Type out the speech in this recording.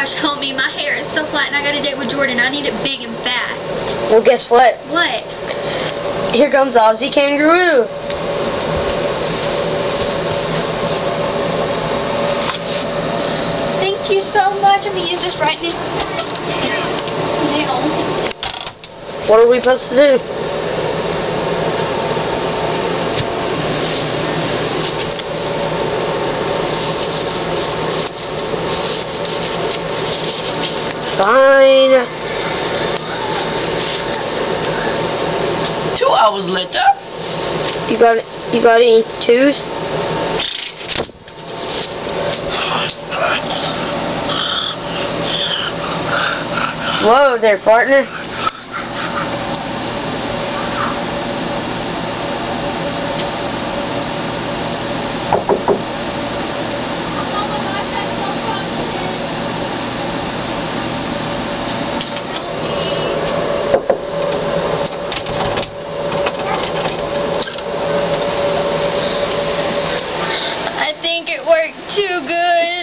gosh, me. My hair is so flat and I got a date with Jordan. I need it big and fast. Well, guess what? What? Here comes Aussie Kangaroo. Thank you so much. I'm going to use this right now. Now. What are we supposed to do? Fine. Two hours later. You got you got any twos? Whoa there, partner. work too good.